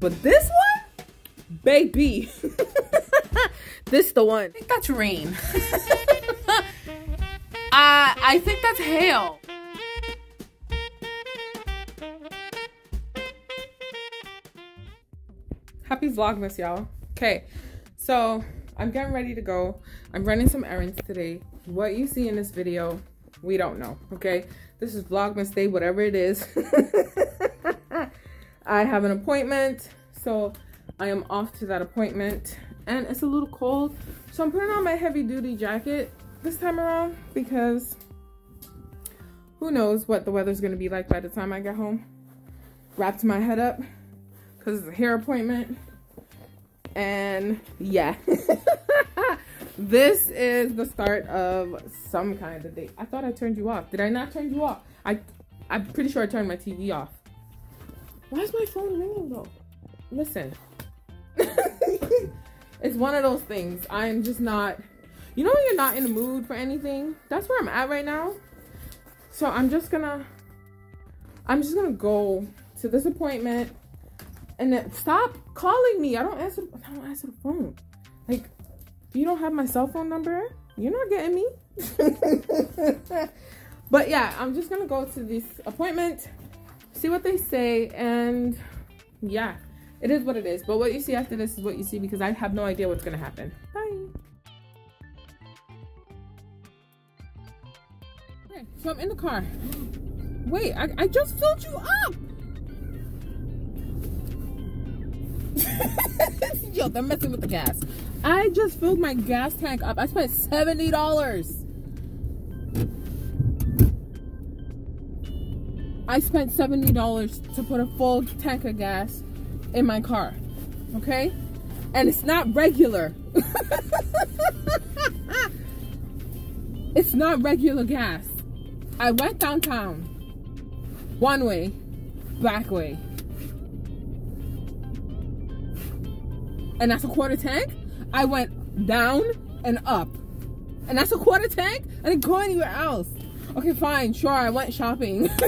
But this one, baby, this the one. I think that's rain. uh, I think that's hail. Happy Vlogmas, y'all. Okay, so I'm getting ready to go. I'm running some errands today. What you see in this video, we don't know, okay? This is Vlogmas Day, whatever it is. I have an appointment, so I am off to that appointment. And it's a little cold, so I'm putting on my heavy duty jacket this time around because who knows what the weather's gonna be like by the time I get home. Wrapped my head up because it's a hair appointment. And yeah, this is the start of some kind of day. I thought I turned you off. Did I not turn you off? I, I'm pretty sure I turned my TV off. Why is my phone ringing though? Listen. it's one of those things. I'm just not, you know when you're not in the mood for anything? That's where I'm at right now. So I'm just gonna, I'm just gonna go to this appointment and then stop calling me. I don't answer, I don't answer the phone. Like, you don't have my cell phone number? You're not getting me. but yeah, I'm just gonna go to this appointment see what they say and yeah it is what it is. But what you see after this is what you see because i have no idea what's gonna happen. Bye. Okay so i'm in the car. Wait i, I just filled you up! Yo they're messing with the gas. I just filled my gas tank up. I spent 70 dollars I spent $70 to put a full tank of gas in my car. Okay? And it's not regular. it's not regular gas. I went downtown. One way. Back way. And that's a quarter tank. I went down and up. And that's a quarter tank. I didn't go anywhere else. Okay, fine, sure, I went shopping.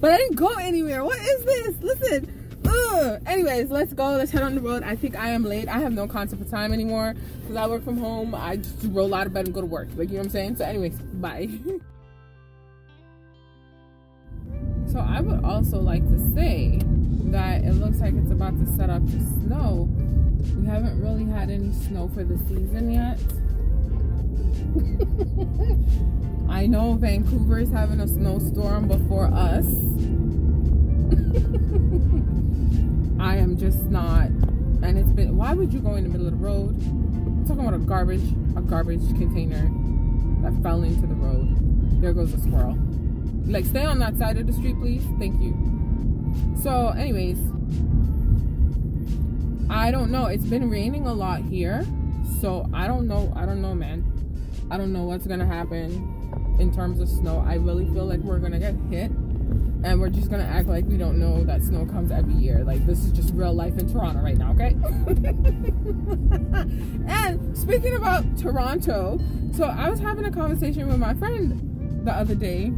but I didn't go anywhere. What is this? Listen. Ugh. Anyways, let's go. Let's head on the road. I think I am late. I have no concept of time anymore because I work from home. I just roll out of bed and go to work. Like, you know what I'm saying? So, anyways, bye. so, I would also like to say that it looks like it's about to set up to snow. We haven't really had any snow for the season yet. I know Vancouver is having a snowstorm before us. I am just not. And it's been, why would you go in the middle of the road? I'm talking about a garbage, a garbage container that fell into the road. There goes a squirrel. Like, stay on that side of the street, please. Thank you. So, anyways, I don't know. It's been raining a lot here. So, I don't know. I don't know, man. I don't know what's gonna happen in terms of snow. I really feel like we're gonna get hit and we're just gonna act like we don't know that snow comes every year. Like this is just real life in Toronto right now, okay? and speaking about Toronto, so I was having a conversation with my friend the other day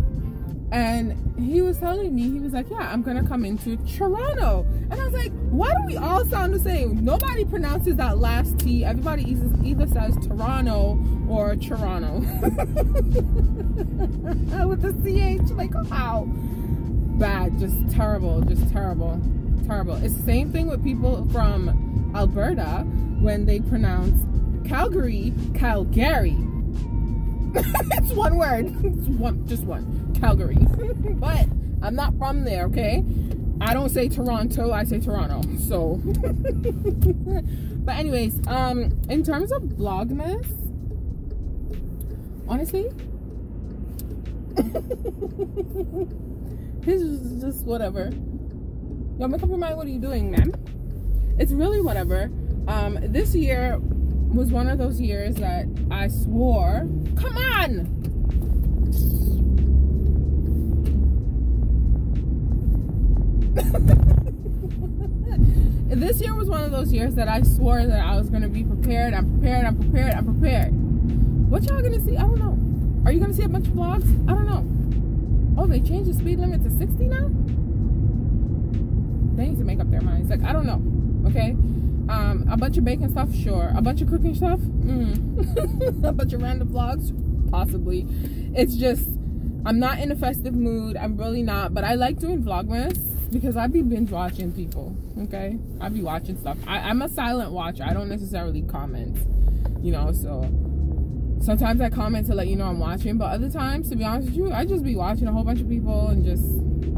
and he was telling me he was like yeah i'm gonna come into toronto. And i was like why do we all sound the same? Nobody pronounces that last t. Everybody either says toronto or toronto. With the ch like how? Bad just terrible just terrible terrible. It's the same thing with people from alberta when they pronounce calgary calgary it's one word it's one just one Calgary. but I'm not from there, okay? I don't say Toronto, I say Toronto. So but anyways, um in terms of vlogmas, honestly, this is just whatever. Yo, make up your mind what are you doing, man? It's really whatever. Um this year was one of those years that I swore, come on! this year was one of those years that I swore that I was gonna be prepared. I'm prepared. I'm prepared. I'm prepared. What y'all gonna see? I don't know. Are you gonna see a bunch of vlogs? I don't know. Oh, they changed the speed limit to 60 now? they need to make up their minds. Like I don't know, okay. Um, a bunch of baking stuff, sure. A bunch of cooking stuff, mm. a bunch of random vlogs, possibly. It's just I'm not in a festive mood. I'm really not. But I like doing vlogmas because I be binge watching people. Okay, I be watching stuff. I, I'm a silent watcher. I don't necessarily comment. You know, so sometimes I comment to let you know I'm watching, but other times, to be honest with you, I just be watching a whole bunch of people and just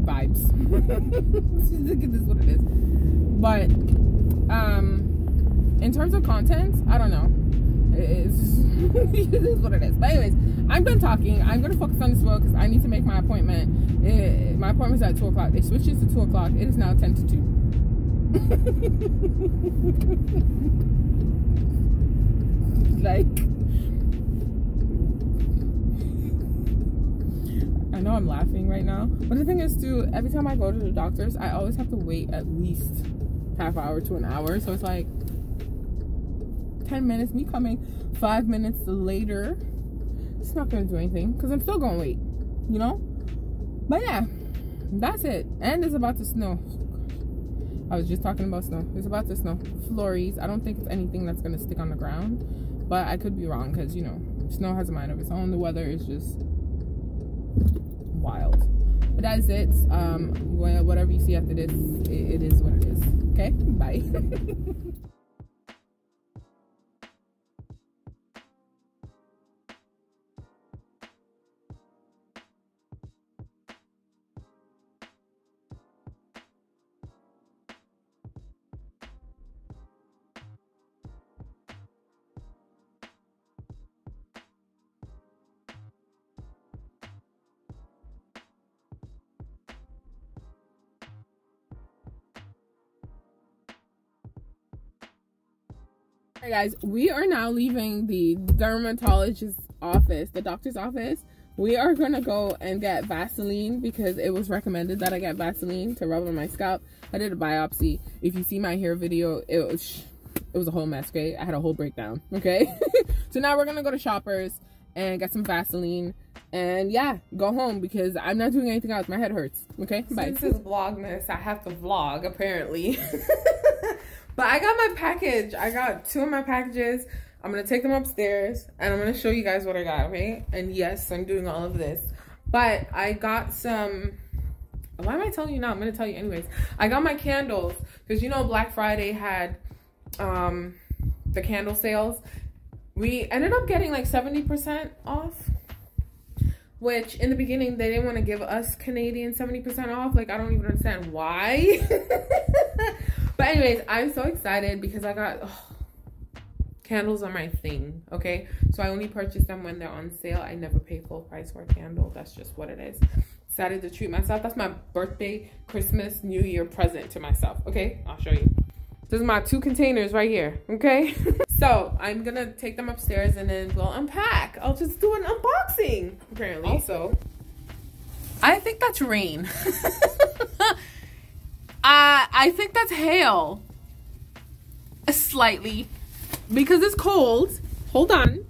vibes. Look at this, what it is. But um, in terms of content, I don't know. It is, it is what it is. But anyways, I'm done talking. I'm gonna focus on this work because I need to make my appointment. It, my appointment's at two o'clock. It to two o'clock. It is now ten to two. like I know I'm laughing right now, but the thing is too, every time I go to the doctors, I always have to wait at least half hour to an hour. So it's like 10 minutes, me coming five minutes later, it's not gonna do anything because I'm still gonna wait, you know? But yeah, that's it. And it's about to snow. I was just talking about snow. It's about to snow. Flurries. I don't think it's anything that's gonna stick on the ground, but I could be wrong because you know, snow has a mind of its own. The weather is just wild. But that is it. Um, whatever you see after this, it, it is what it is. Okay, bye. Hey guys, we are now leaving the dermatologist's office, the doctor's office. We are gonna go and get Vaseline because it was recommended that I get Vaseline to rub on my scalp. I did a biopsy. If you see my hair video, it was it was a whole mess. Okay, I had a whole breakdown. Okay, so now we're gonna go to Shoppers and get some Vaseline and yeah, go home because I'm not doing anything else. My head hurts. Okay, bye. Since this is Vlogmas, I have to vlog apparently. But I got my package. I got two of my packages. I'm going to take them upstairs and I'm going to show you guys what I got, okay? And yes, I'm doing all of this. But I got some... Why am I telling you now? I'm going to tell you anyways. I got my candles because you know Black Friday had um, the candle sales. We ended up getting like 70% off which in the beginning they didn't want to give us Canadian 70% off. Like I don't even understand why. But anyways, I'm so excited because I got oh, candles are my thing. Okay, so I only purchase them when they're on sale. I never pay full price for a candle. That's just what it is. Decided to treat myself. That's my birthday, Christmas, New Year present to myself. Okay, I'll show you. This is my two containers right here. Okay, so I'm gonna take them upstairs and then we'll unpack. I'll just do an unboxing. Apparently, also. I think that's rain. I think that's hail. Slightly. Because it's cold. Hold on.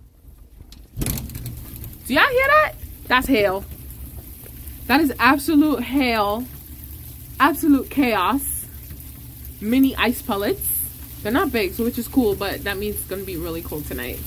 Do y'all hear that? That's hail. That is absolute hail. Absolute chaos. Mini ice pellets. They're not big, so which is cool, but that means it's going to be really cold tonight.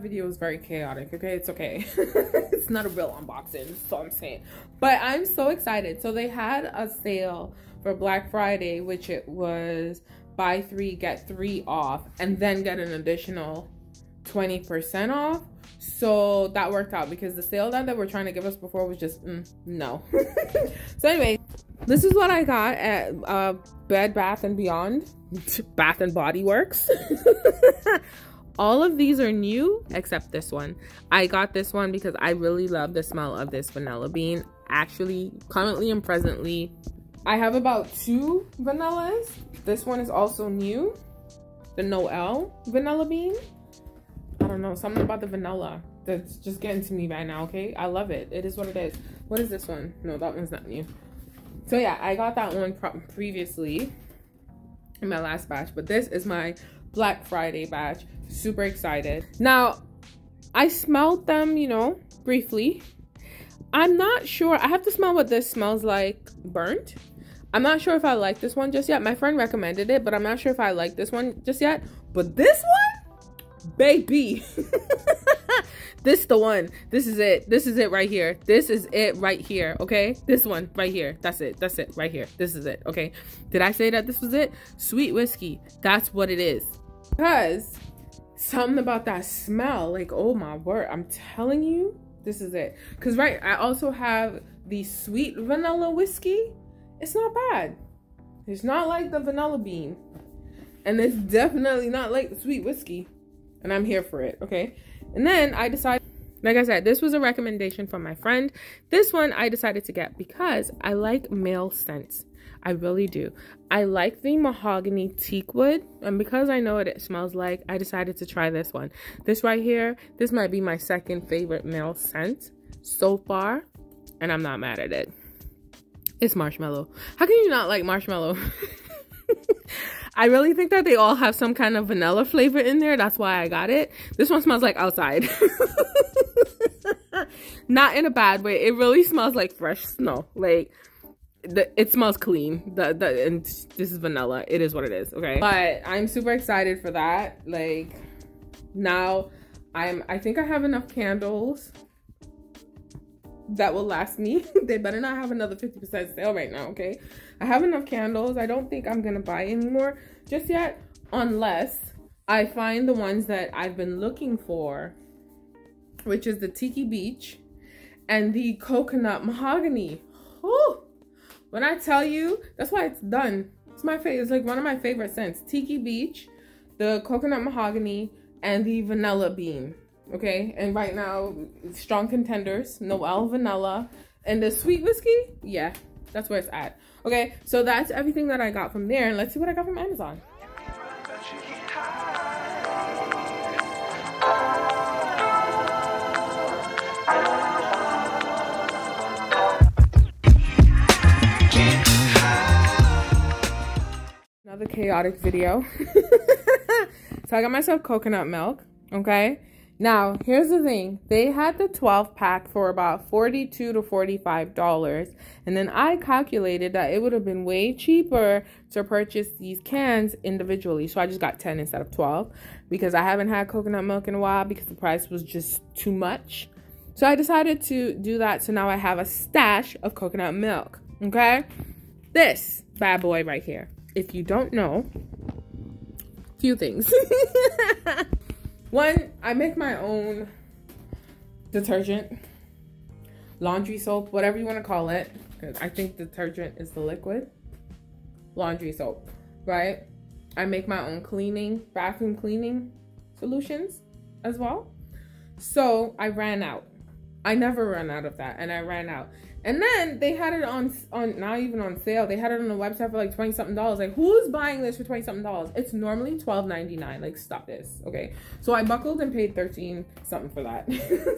Video was very chaotic, okay? It's okay. it's not a real unboxing, so I'm saying. But I'm so excited. So they had a sale for Black Friday, which it was buy three, get three off, and then get an additional 20% off. So that worked out because the sale that they were trying to give us before was just mm, no. so anyway, this is what I got at uh, Bed Bath and Beyond, Bath and Body Works. All of these are new except this one. I got this one because I really love the smell of this vanilla bean. Actually, currently and presently, I have about two vanillas. This one is also new. The Noel vanilla bean. I don't know, something about the vanilla that's just getting to me right now, okay? I love it. It is what it is. What is this one? No, that one's not new. So yeah, I got that one previously in my last batch, but this is my Black Friday batch. Super excited. Now, I smelled them, you know, briefly. I'm not sure. I have to smell what this smells like burnt. I'm not sure if I like this one just yet. My friend recommended it, but I'm not sure if I like this one just yet. But this one, baby. this the one. This is it. This is it right here. This is it right here. Okay. This one right here. That's it. That's it right here. This is it. Okay. Did I say that this was it? Sweet whiskey. That's what it is. Because something about that smell, like, oh my word, I'm telling you, this is it. Because, right, I also have the sweet vanilla whiskey it's not bad. It's not like the vanilla bean. And it's definitely not like the sweet whiskey. And I'm here for it, okay? And then I decided, like I said, this was a recommendation from my friend. This one I decided to get because I like male scents. I really do. I like the mahogany teak wood, and because I know what it smells like, I decided to try this one. This right here, this might be my second favorite male scent so far, and I'm not mad at it. It's marshmallow. How can you not like marshmallow? I really think that they all have some kind of vanilla flavor in there. That's why I got it. This one smells like outside. not in a bad way. It really smells like fresh snow. Like the, it smells clean. The, the and this is vanilla. It is what it is. Okay. But I'm super excited for that. Like now I'm I think I have enough candles that will last me. they better not have another 50% sale right now, okay? I have enough candles. I don't think I'm gonna buy anymore just yet unless I find the ones that I've been looking for, which is the Tiki Beach and the Coconut Mahogany. Whew. When I tell you, that's why it's done. It's my favorite. It's like one of my favorite scents. Tiki Beach, the Coconut Mahogany, and the Vanilla Bean okay? And right now, strong contenders, Noel Vanilla, and the sweet whiskey, yeah, that's where it's at. Okay, so that's everything that I got from there. And let's see what I got from Amazon. Another chaotic video. so I got myself coconut milk, okay? Now, here's the thing. They had the 12 pack for about 42 to $45. And then I calculated that it would have been way cheaper to purchase these cans individually. So I just got 10 instead of 12 because I haven't had coconut milk in a while because the price was just too much. So I decided to do that. So now I have a stash of coconut milk. Okay? This bad boy right here. If you don't know, few things. One, I make my own detergent, laundry soap, whatever you want to call it. I think detergent is the liquid. Laundry soap, right? I make my own cleaning, bathroom cleaning solutions as well. So I ran out. I never run out of that, and I ran out. And then they had it on on not even on sale. They had it on the website for like twenty something dollars. Like who's buying this for twenty something dollars? It's normally twelve ninety nine. Like stop this, okay? So I buckled and paid thirteen something for that.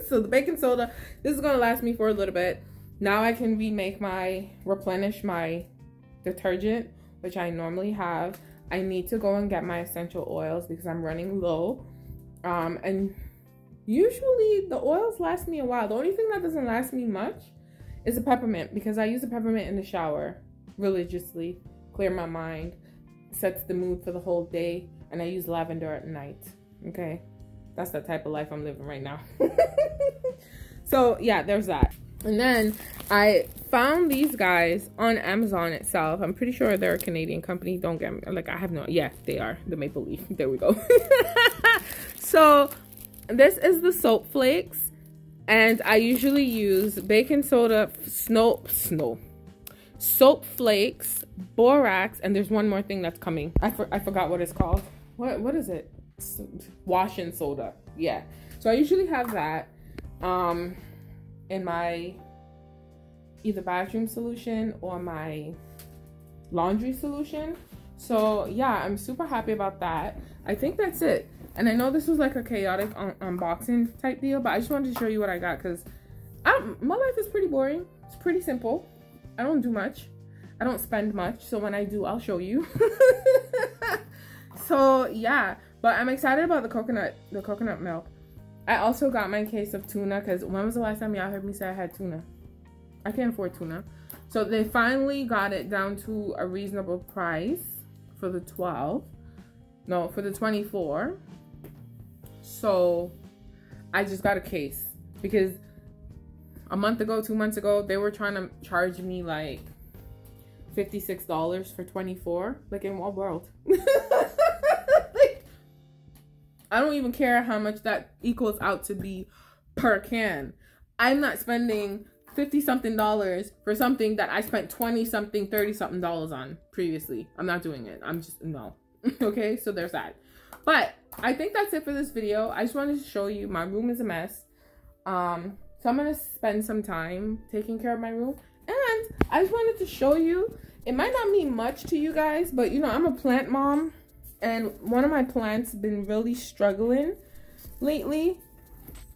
so the baking soda, this is gonna last me for a little bit. Now I can remake my replenish my detergent, which I normally have. I need to go and get my essential oils because I'm running low. Um, and usually the oils last me a while. The only thing that doesn't last me much is a peppermint because I use a peppermint in the shower religiously, clear my mind, sets the mood for the whole day, and I use lavender at night. Okay. That's the type of life I'm living right now. so yeah, there's that. And then I found these guys on Amazon itself. I'm pretty sure they're a Canadian company. Don't get me like I have no yeah, they are the Maple Leaf. There we go. so this is the soap flakes. And I usually use baking soda, snow, snow, soap flakes, borax, and there's one more thing that's coming. I, for, I forgot what it's called. What What is it? Washing soda. Yeah. So I usually have that. Um, in my either bathroom solution or my laundry solution. So yeah, I'm super happy about that. I think that's it. And I know this was like a chaotic un unboxing type deal, but I just wanted to show you what I got because my life is pretty boring. It's pretty simple. I don't do much. I don't spend much. So when I do, I'll show you. so yeah, but I'm excited about the coconut, the coconut milk. I also got my case of tuna because when was the last time y'all heard me say I had tuna? I can't afford tuna. So they finally got it down to a reasonable price for the 12. No, for the 24. So I just got a case because a month ago, two months ago, they were trying to charge me like $56 for 24. Like in what world? like, I don't even care how much that equals out to be per can. I'm not spending 50 something dollars for something that I spent 20 something, 30 something dollars on previously. I'm not doing it. I'm just, no. okay, so there's that. But I think that's it for this video. I just wanted to show you my room is a mess. Um, so I'm going to spend some time taking care of my room. And I just wanted to show you, it might not mean much to you guys, but you know, I'm a plant mom and one of my plants has been really struggling lately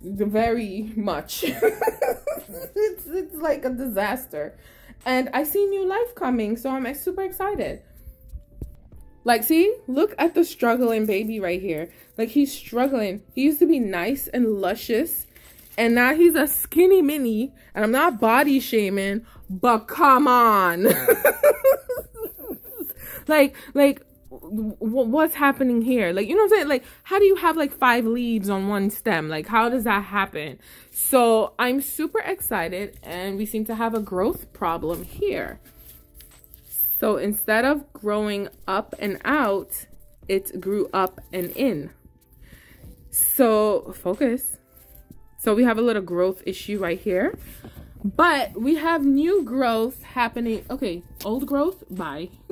very much it's, it's like a disaster and i see new life coming so i'm super excited like see look at the struggling baby right here like he's struggling he used to be nice and luscious and now he's a skinny mini and i'm not body shaming but come on like like what's happening here? Like, you know what I'm saying? Like, how do you have like five leaves on one stem? Like, how does that happen? So I'm super excited and we seem to have a growth problem here. So instead of growing up and out, it grew up and in. So focus. So we have a little growth issue right here. But we have new growth happening. Okay, old growth, bye.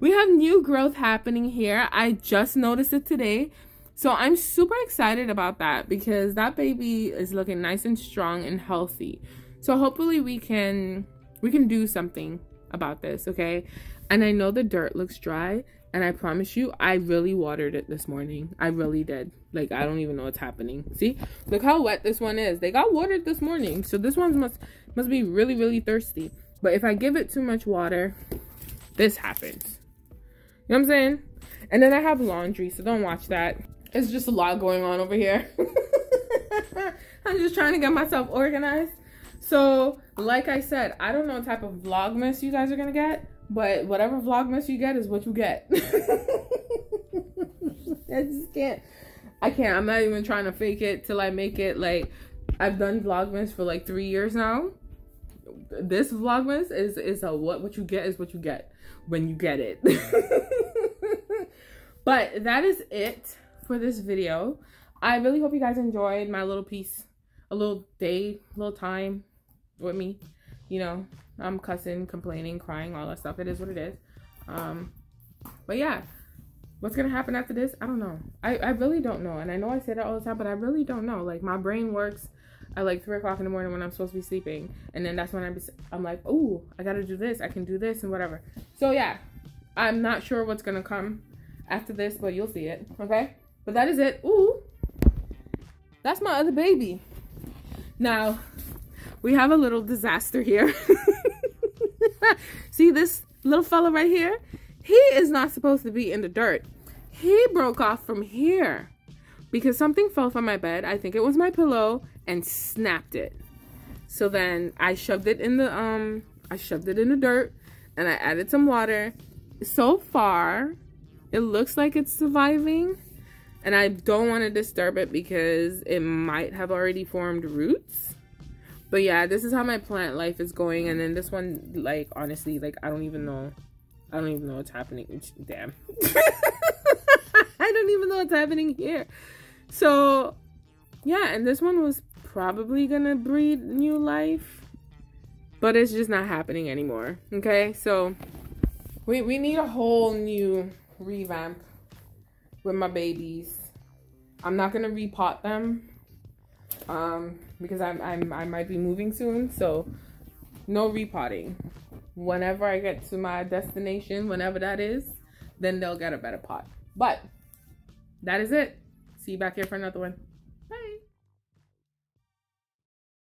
we have new growth happening here. I just noticed it today. So I'm super excited about that because that baby is looking nice and strong and healthy. So hopefully we can we can do something about this, okay? And I know the dirt looks dry and I promise you I really watered it this morning. I really did. Like I don't even know what's happening. See? Look how wet this one is. They got watered this morning. So this one must must be really really thirsty. But if I give it too much water, this happens. You know what I'm saying? And then I have laundry, so don't watch that. It's just a lot going on over here. I'm just trying to get myself organized. So, like I said, I don't know what type of vlogmas you guys are gonna get, but whatever vlogmas you get is what you get. I just can't. I can't. I'm not even trying to fake it till I make it. Like, I've done vlogmas for like three years now. This vlogmas is is a what what you get is what you get when you get it. but that is it for this video. I really hope you guys enjoyed my little piece, a little day, little time with me. You know, I'm cussing, complaining, crying, all that stuff. It is what it is. Um, but yeah, what's gonna happen after this? I don't know. I, I really don't know. And I know I say that all the time, but I really don't know. Like my brain works at like three o'clock in the morning when I'm supposed to be sleeping, and then that's when I'm I'm like, oh, I gotta do this. I can do this and whatever. So yeah, I'm not sure what's gonna come after this, but you'll see it. Okay, but that is it. Ooh, that's my other baby. Now we have a little disaster here. see this little fella right here? He is not supposed to be in the dirt. He broke off from here because something fell from my bed. I think it was my pillow and snapped it. So then I shoved it in the um I shoved it in the dirt and I added some water. So far, it looks like it's surviving. And I don't want to disturb it because it might have already formed roots. But yeah, this is how my plant life is going. And then this one, like, honestly, like, I don't even know. I don't even know what's happening. Damn. I don't even know what's happening here. So, yeah, and this one was probably gonna breed new life, but it's just not happening anymore. Okay, so we we need a whole new revamp with my babies. I'm not gonna repot them, um, because I'm I'm I might be moving soon, so no repotting. Whenever I get to my destination, whenever that is, then they'll get a better pot. But that is it. See you back here for another one.